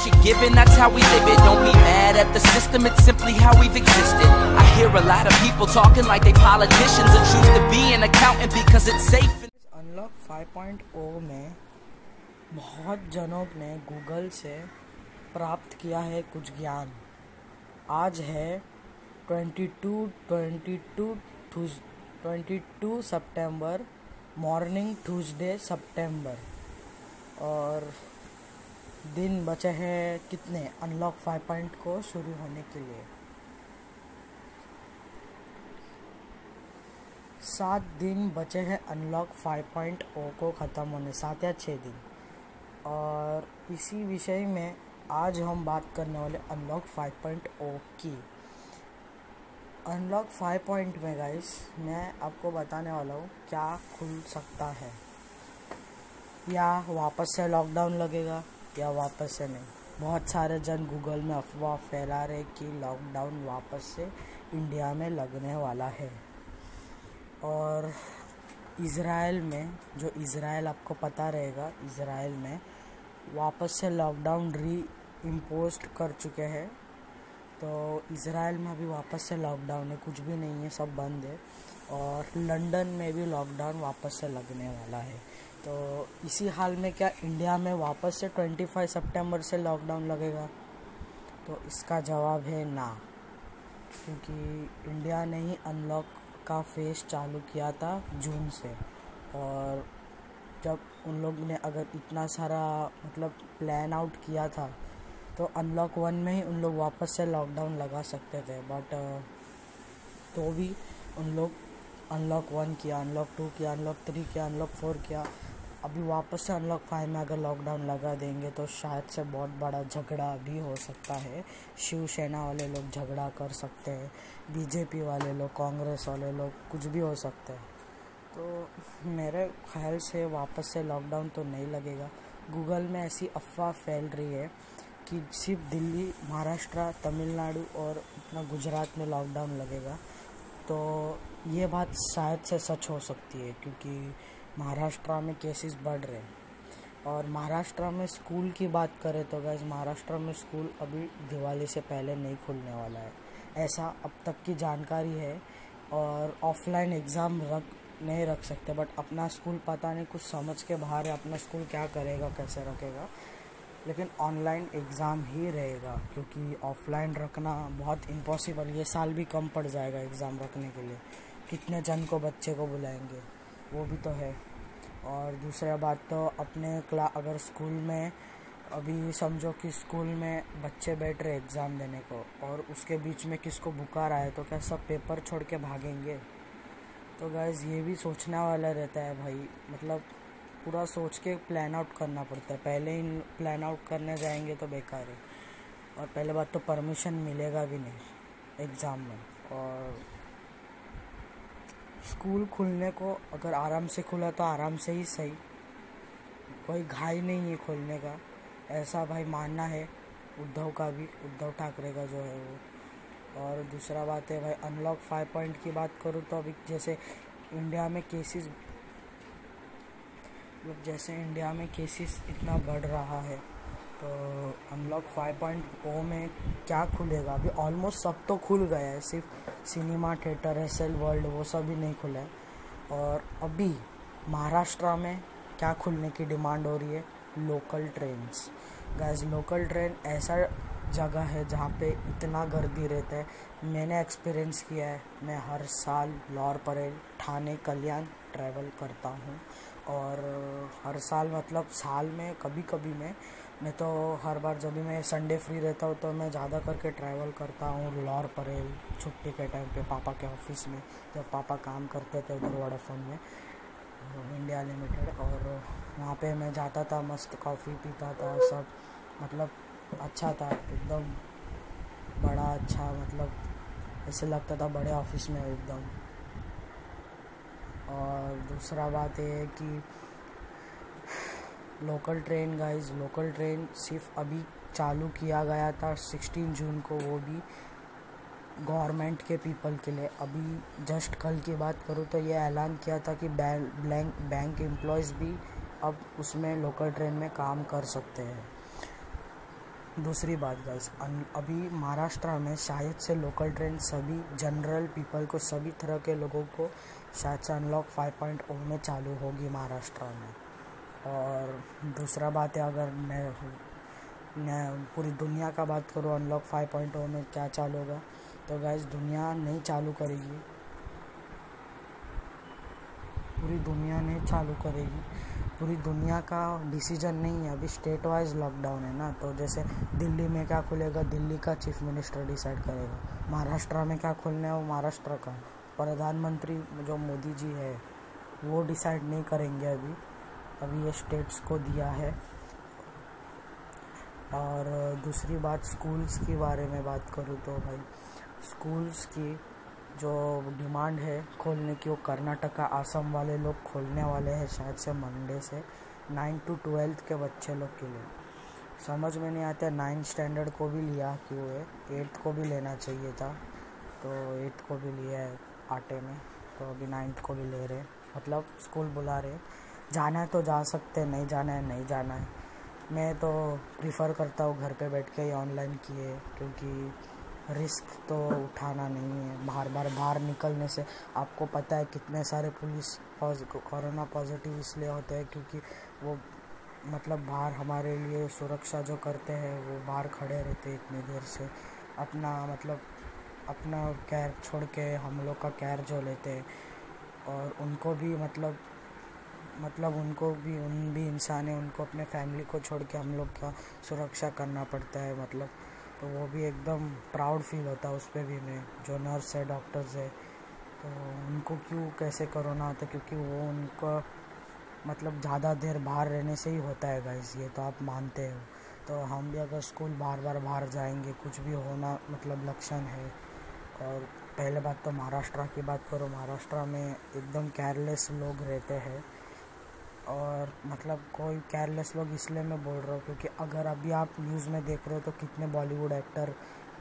what you're given, that's how we live it. Don't be mad at the system, it's simply how we've existed. I hear a lot of people talking like they politicians and choose to be an accountant because it's safe. Unlock 5.0 में बहुत जनों ने Google से प्राप्त किया है कुछ ज्ञान आज है 22 22 22 सितंबर मॉर्निंग ट्यूसडे सितंबर और दिन बचे हैं कितने? अनलॉक फाइव पॉइंट को शुरू होने के लिए। सात दिन बचे हैं अनलॉक 5.0 को ख़त्म होने, सात या छः दिन। और इसी विषय में आज हम बात करने वाले अनलॉक 5.0 की। अनलॉक फाइव पॉइंट में गाइस मैं आपको बताने वाला हूँ क्या खुल सकता है। या वापस से लॉकडाउन लगेगा। या वापस से नहीं? बहुत सारे जन गूगल में अफवाह फैला रहे कि लॉकडाउन वापस से इंडिया में लगने वाला है। और इसराइल में, जो इसराइल आपको पता रहेगा इसराइल में वापस से लॉकडाउन री इम्पोज कर चुके हैं। तो इसराइल में अभी वापस से लॉकडाउन है, कुछ भी नहीं है, सब बंद है। और लंदन में भी लॉकडाउन वापस से लगने वाला है। तो इसी हाल में क्या इंडिया में वापस से 25 सितंबर से लॉकडाउन लगेगा? तो इसका जवाब है ना। क्योंकि इंडिया ने ही अनलॉक का फेस चालू किया था जून से। और जब उन लोग ने अगर इतना सारा मतलब प्लान आउट किया था तो अनलॉक वन में ही उन लोग वापस से लॉकडाउन लगा सकते थे। बट तो भी उन लोग अनलॉक वन किया, अनलॉक टू किया, अनलॉक थ्री किया, अनलॉक फोर किया। अभी वापस से अनलॉक फाइव में अगर लॉकडाउन लगा देंगे तो शायद से बहुत बड़ा झगड़ा भी हो सकता है। शिवसेना वाले लोग झगड़ा कर सकते हैं, बीजेपी वाले लोग, कांग्रेस वाले लोग, कुछ भी हो सकते हैं। तो मेरे ख्याल से वापस से लॉकडाउन तो नहीं लगेगा। गूगल में ऐसी अफवाह फैल रही है कि सिर्फ़ दिल्ली, महाराष्ट्र, तमिलनाडु और अपना गुजरात में लॉकडाउन लगेगा। तो ये बात शायद से सच हो सकती है, क्योंकि महाराष्ट्र में केसेस बढ़ रहे हैं। और महाराष्ट्र में स्कूल की बात करें तो गैस महाराष्ट्र में स्कूल अभी दिवाली से पहले नहीं खुलने वाला है। ऐसा अब तक की जानकारी है और ऑफलाइन एग्ज़ाम रख, नहीं रख सकते बट अपना स्कूल पता नहीं, कुछ समझ के बाहर है, अपना स्कूल क्या करेगा, कैसे रखेगा। लेकिन ऑनलाइन एग्ज़ाम ही रहेगा, क्योंकि ऑफलाइन रखना बहुत इम्पॉसिबल ये साल भी कम पड़ जाएगा एग्ज़ाम रखने के लिए। कितने जन को बच्चे को बुलाएँगे? वो भी तो है। और दूसरा बात तो अपने क्ला, अगर स्कूल में, अभी समझो कि स्कूल में बच्चे बैठ रहे एग्ज़ाम देने को, और उसके बीच में किसको बुखार आए तो क्या सब पेपर छोड़ के भागेंगे? तो गैस ये भी सोचने वाला रहता है भाई। मतलब पूरा सोच के प्लान आउट करना पड़ता है। पहले ही प्लान आउट करने जाएँगे तो बेकार है। और पहले बात तो परमिशन मिलेगा भी नहीं एग्ज़ाम में। और स्कूल खुलने को अगर आराम से खुला तो आराम से ही सही। कोई घाई नहीं है खोलने का। ऐसा भाई मानना है, उद्धव का भी, उद्धव ठाकरे का जो है वो। और दूसरा बात है भाई अनलॉक फाइव पॉइंट की बात करूँ तो अभी जैसे इंडिया में केसेस जैसे इंडिया में केसेस इतना बढ़ रहा है। तो अनलॉक 5.0 में क्या खुलेगा? अभी ऑलमोस्ट सब तो खुल गया है, सिर्फ़ cinema theatre Essel World वो सब भी नहीं खुला है। और अभी महाराष्ट्र में क्या खुलने की डिमांड हो रही है? Local trains guys local train ऐसा जगह है जहाँ पे इतना गर्दी रहता है। मैंने एक्सपीरियंस किया है, मैं हर साल लौर परेल ठाणे कल्याण ट्रैवल करता हूँ। और हर साल मतलब साल में कभी कभी मैं मैं तो हर बार जब भी मैं संडे फ्री रहता हूँ तो मैं ज़्यादा करके ट्रैवल करता हूँ लॉर परेल छुट्टी के टाइम पे पापा के ऑफ़िस में, जब पापा काम करते थे उधर वोडाफोन में इंडिया लिमिटेड और वहाँ पे मैं जाता था, मस्त कॉफ़ी पीता था, सब मतलब अच्छा था, एकदम बड़ा अच्छा मतलब ऐसे लगता था बड़े ऑफ़िस में एकदम। और दूसरा बात ये है कि local train guys local train सिर्फ़ अभी चालू किया गया था 16 जून को, वो भी गवर्नमेंट के पीपल के लिए। अभी जस्ट कल की बात करूँ तो ये ऐलान किया था कि बैंक बैंक एम्प्लॉयज़ भी अब उसमें लोकल ट्रेन में काम कर सकते हैं। दूसरी बात गाइस अभी महाराष्ट्र में शायद से लोकल ट्रेन सभी जनरल पीपल को, सभी तरह के लोगों को शायद से अनलॉक 5.0 में चालू होगी महाराष्ट्र में। और दूसरा बात है, अगर मैं मैं पूरी दुनिया का बात करूँ अनलॉक 5.0 में क्या चालू होगा तो गाइस दुनिया नहीं चालू करेगी। पूरी दुनिया नहीं चालू करेगी। पूरी दुनिया का डिसीज़न नहीं है, अभी स्टेट वाइज लॉकडाउन है ना तो जैसे दिल्ली में क्या खुलेगा, दिल्ली का चीफ मिनिस्टर डिसाइड करेगा। महाराष्ट्र में क्या खुलना है, वो महाराष्ट्र का। प्रधानमंत्री जो मोदी जी है, वो डिसाइड नहीं करेंगे अभी। अभी ये स्टेट्स को दिया है। और दूसरी बात, स्कूल्स के बारे में बात करूँ तो भाई, स्कूल्स की जो डिमांड है खोलने की, वो कर्नाटका, आसम वाले लोग खोलने वाले हैं शायद से मंडे से नाइन टू ट्वेल्थ के बच्चे लोग के लिए। समझ में नहीं आता, नाइन्थ स्टैंडर्ड को भी लिया क्यों है? एट्थ को भी लेना चाहिए था तो एट्थ को भी लिया है आटे में तो अभी नाइन्थ को भी ले रहे मतलब स्कूल बुला रहे जाना है तो जा सकते हैं, नहीं जाना है, नहीं जाना है। मैं तो प्रीफर करता हूँ घर पे बैठ के ही ऑनलाइन किए, क्योंकि रिस्क तो उठाना नहीं है। बार बार बाहर निकलने से आपको पता है कितने सारे पुलिस कोरोना पॉजिटिव इसलिए होते हैं, क्योंकि वो मतलब बाहर हमारे लिए सुरक्षा जो करते हैं, वो बाहर खड़े रहते हैं इतनी देर से। अपना मतलब अपना कैर छोड़ के हम लोग का कैर जो लेते हैं, और उनको भी मतलब मतलब उनको भी, उन भी इंसान है, उनको अपने फैमिली को छोड़ के हम लोग का सुरक्षा करना पड़ता है मतलब। तो वो भी एकदम प्राउड फील होता है उस पर भी मैं, जो नर्स है डॉक्टर्स है। तो उनको क्यों, कैसे करोना होता है? क्योंकि वो उनका मतलब ज़्यादा देर बाहर रहने से ही होता है गाइस ये तो आप मानते हो। तो हम भी अगर स्कूल बार बार बाहर जाएँगे, कुछ भी होना मतलब लक्षण है, और पहले बात तो महाराष्ट्र की बात करो, महाराष्ट्र में एकदम केयरलेस लोग रहते हैं। और मतलब कोई केयरलेस लोग इसलिए मैं बोल रहा हूँ क्योंकि अगर अभी आप न्यूज़ में देख रहे हो तो कितने बॉलीवुड एक्टर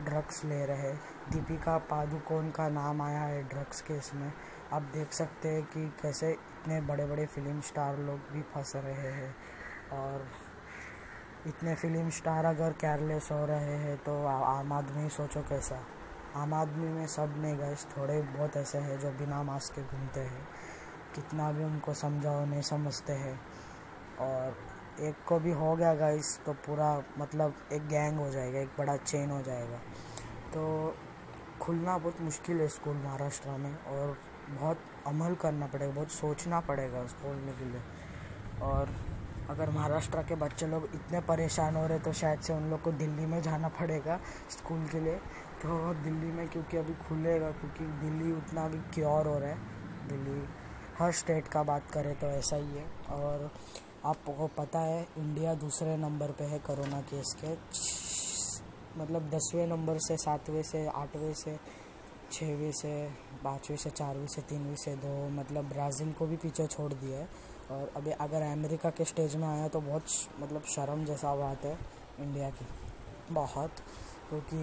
ड्रग्स ले रहे हैं। दीपिका पादुकोण का नाम आया है ड्रग्स केस में। आप देख सकते हैं कि कैसे इतने बड़े बड़े फ़िल्म स्टार लोग भी फंस रहे हैं। और इतने फ़िल्म स्टार अगर केयरलेस हो रहे हैं तो आम आदमी सोचो कैसा। आम आदमी में सब नहीं गए थोड़े बहुत ऐसे हैं जो बिना मास्क के घूमते हैं। कितना भी उनको समझाओ नहीं समझते हैं। और एक को भी हो गया गाइस तो पूरा मतलब एक गैंग हो जाएगा, एक बड़ा चेन हो जाएगा। तो खुलना बहुत मुश्किल है स्कूल महाराष्ट्र में और बहुत अमल करना पड़ेगा, बहुत सोचना पड़ेगा उसको खोलने के लिए। और अगर महाराष्ट्र के बच्चे लोग इतने परेशान हो रहे तो शायद से उन लोग को दिल्ली में जाना पड़ेगा स्कूल के लिए। तो दिल्ली में क्योंकि अभी खुलेगा, क्योंकि दिल्ली उतना अभी क्योर हो रहा है। दिल्ली हर स्टेट का बात करें तो ऐसा ही है। और आपको पता है, इंडिया दूसरे नंबर पे है कोरोना केस के। मतलब दसवें नंबर से, सातवें से, आठवें से, छवें से, पाँचवें से, चारवीं से, तीनवीं से दो मतलब ब्राज़ील को भी पीछे छोड़ दिया है। और अभी अगर अमेरिका के स्टेज में आया तो बहुत मतलब शर्म जैसा बात है इंडिया की। बहुत, क्योंकि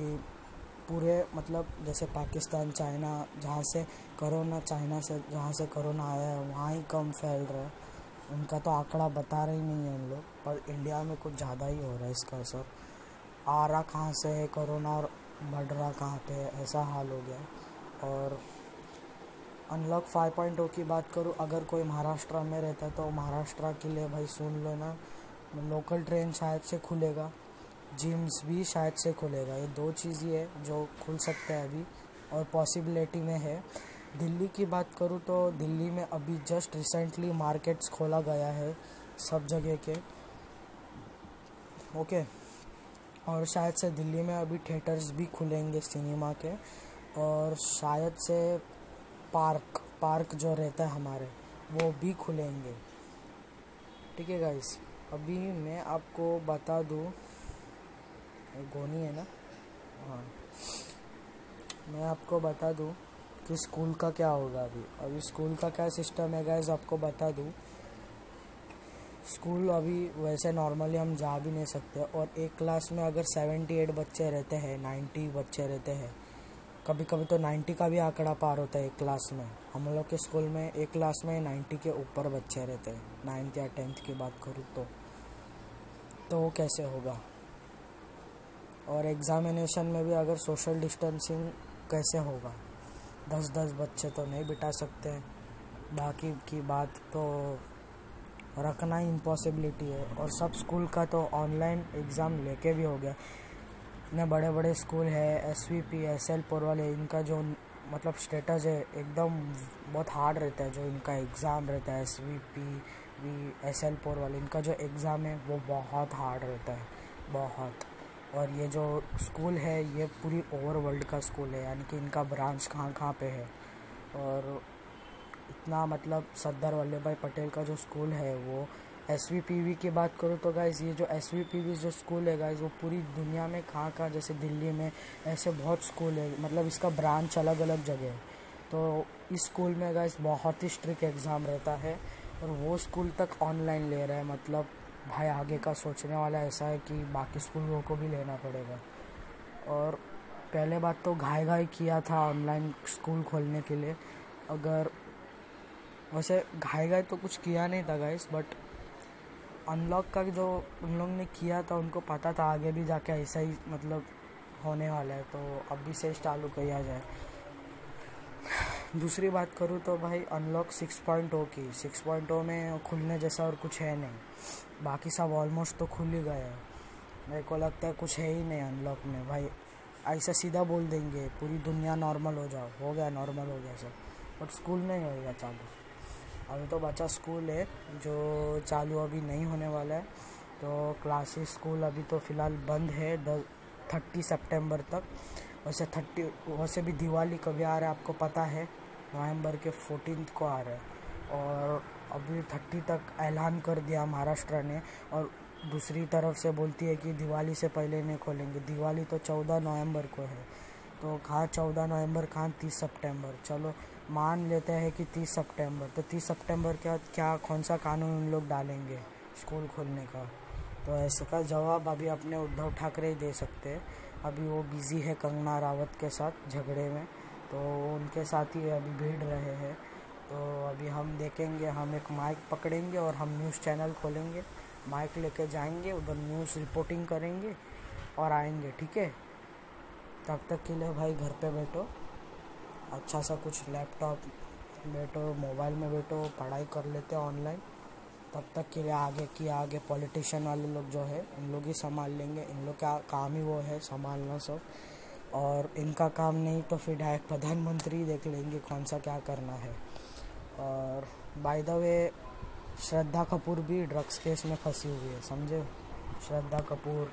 पूरे मतलब जैसे पाकिस्तान, चाइना, जहाँ से करोना, चाइना से, जहाँ से करोना आया है, वहाँ ही कम फैल रहा है। उनका तो आंकड़ा बता रहे ही नहीं है उन लोग, पर इंडिया में कुछ ज़्यादा ही हो रहा है इसका असर। आ रहा कहाँ से है कोरोना और बढ़ रहा कहाँ पे है, ऐसा हाल हो गया और अनलॉक फाइव पॉइंट की बात करूँ, अगर कोई महाराष्ट्र में रहता है तो महाराष्ट्र के लिए भाई सुन लो ना लोकल ट्रेन शायद से खुलेगा। जिम्स भी शायद से खुलेगा। ये दो चीज़ ही है जो खुल सकता है अभी और पॉसिबिलिटी में है। दिल्ली की बात करूँ तो दिल्ली में अभी जस्ट रिसेंटली मार्केट्स खोला गया है सब जगह के। ओके और शायद से दिल्ली में अभी थिएटर्स भी खुलेंगे सिनेमा के और शायद से पार्क पार्क जो रहता है हमारे, वो भी खुलेंगे। ठीक है गाइस अभी मैं आपको बता दूँ गोनी है ना? हाँ। मैं आपको बता दूँ कि स्कूल का क्या होगा अभी। अभी स्कूल का क्या सिस्टम है गैस आपको बता दूँ। स्कूल अभी वैसे नॉर्मली हम जा भी नहीं सकते और एक क्लास में अगर सेवेंटी एट बच्चे रहते हैं नाइन्टी बच्चे रहते हैं कभी कभी तो नाइन्टी का भी आंकड़ा पार होता है एक क्लास में। हम लोग के स्कूल में एक क्लास में नाइन्टी के ऊपर बच्चे रहते हैं नाइन्थ या टेंथ की बात करूँ तो। तो वो कैसे होगा? और एग्ज़ामिनेशन में भी अगर सोशल डिस्टेंसिंग कैसे होगा? दस दस बच्चे तो नहीं बिठा सकते। बाकी की बात तो रखना ही इम्पॉसिबिलिटी है। और सब स्कूल का तो ऑनलाइन एग्ज़ाम लेके भी हो गया। इतने बड़े बड़े स्कूल है S V P S L पोर वाले, इनका जो मतलब स्टेटस है, एकदम बहुत हार्ड रहता है जो इनका एग्ज़ाम रहता है। S V P V S L पोर वाले, इनका जो एग्ज़ाम है, वो बहुत हार्ड रहता है। बहुत। और ये जो स्कूल है, ये पूरी ओवर वर्ल्ड का स्कूल है, यानी कि इनका ब्रांच कहाँ कहाँ पे है। और इतना मतलब सरदार वल्लभ भाई पटेल का जो स्कूल है, वो एस वी की बात करूँ तो गाइज़ ये जो एस वी जो स्कूल है गाइज़ वो पूरी दुनिया में कहाँ कहाँ, जैसे दिल्ली में ऐसे बहुत स्कूल है मतलब इसका ब्रांच अलग अलग जगह है। तो इस स्कूल में गाइज़ बहुत ही स्ट्रिक्ट एग्ज़ाम रहता है और वो स्कूल तक ऑनलाइन ले रहा है मतलब भाई आगे का सोचने वाला ऐसा है कि बाकी स्कूलों को भी लेना पड़ेगा। और पहले बात तो घाय घाय किया था ऑनलाइन स्कूल खोलने के लिए। अगर वैसे घाय घाय तो कुछ किया नहीं था गाइस बट अनलॉक का जो उन लोग ने किया था, उनको पता था आगे भी जाके ऐसा ही मतलब होने वाला है तो अभी से चालू किया जाए। दूसरी बात करूँ तो भाई अनलॉक सिक्स पॉइंट ओ की। सिक्स पॉइंट ओ में खुलने जैसा और कुछ है नहीं। बाकी सब ऑलमोस्ट तो खुल ही गए हैं। मेरे को लगता है कुछ है ही नहीं अनलॉक में। भाई, ऐसा सीधा बोल देंगे, पूरी दुनिया नॉर्मल हो जाओ। हो गया नॉर्मल हो गया सब। बट स्कूल नहीं होएगा चालू। अभी तो बच्चा स्कूल है, जो चालू अभी नहीं होने वाला है। तो क्लासेस स्कूल अभी तो फ़िलहाल बंद है, द थर्टी सेप्टेम्बर तक। वैसे थर्टी वैसे भी दिवाली कभी आ रहा है, आपको पता है। नवंबर के फोर्टीन को आ रहा है। और अभी थर्टी तक ऐलान कर दिया महाराष्ट्र ने और दूसरी तरफ़ से बोलती है कि दिवाली से पहले नहीं खोलेंगे। दिवाली तो चौदह नवंबर को है। तो कहाँ चौदह नवंबर कहाँ तीस सितंबर। चलो, मान लेते हैं कि तीस सितंबर। तो तीस सितंबर क्या क्या कौन सा कानून उन लोग डालेंगे स्कूल खोलने का? तो ऐसे का जवाब अभी अपने उद्धव ठाकरे ही दे सकते हैं। अभी वो बिज़ी है कंगना रावत के साथ झगड़े में। तो उनके साथ ही अभी भीड़ रहे हैं। देखेंगे, हम एक माइक पकड़ेंगे और हम न्यूज़ चैनल खोलेंगे। माइक लेके जाएँगे, उधर न्यूज़ रिपोर्टिंग करेंगे और आएँगे, ठीक है? तब तक के लिए भाई घर पे बैठो। अच्छा सा कुछ लैपटॉप बैठो मोबाइल में बैठो, पढ़ाई कर लेते ऑनलाइन तब तक के लिए आगे की आगे पॉलिटिशियन वाले लोग जो है, इन लोग ही संभाल लेंगे। इन लोग का काम ही वो है, संभालना सब। और इनका काम नहीं तो फिर डायरेक्ट प्रधानमंत्री देख लेंगे कौन सा क्या करना है। और by the way Shraddha Kapoor भी ड्रग्स केस में फंसी हुई है, समझे? श्रद्धा कपूर,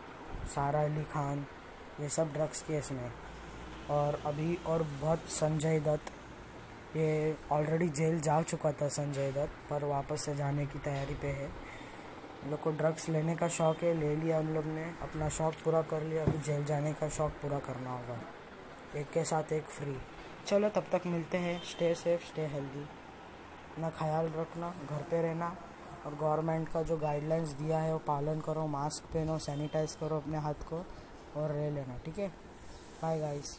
सारा अली खान, ये सब ड्रग्स केस में। और अभी और बहुत संजय दत्त, ये ऑलरेडी जेल जा चुका था संजय दत्त, पर वापस से जाने की तैयारी पे है। उन लोग को ड्रग्स लेने का शौक है, ले लिया उन लोग ने, अपना शौक पूरा कर लिया, अभी जेल जाने का शौक पूरा करना होगा। एक के साथ एक फ्री चलो, तब तक मिलते हैं। स्टे सेफ़ स्टे हेल्दी अपना ख्याल रखना, घर पे रहना और गवर्नमेंट का जो गाइडलाइंस दिया है वो पालन करो मास्क पहनो सैनिटाइज करो अपने हाथ को और रह लेना, ठीक है? Bye guys